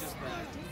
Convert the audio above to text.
just that.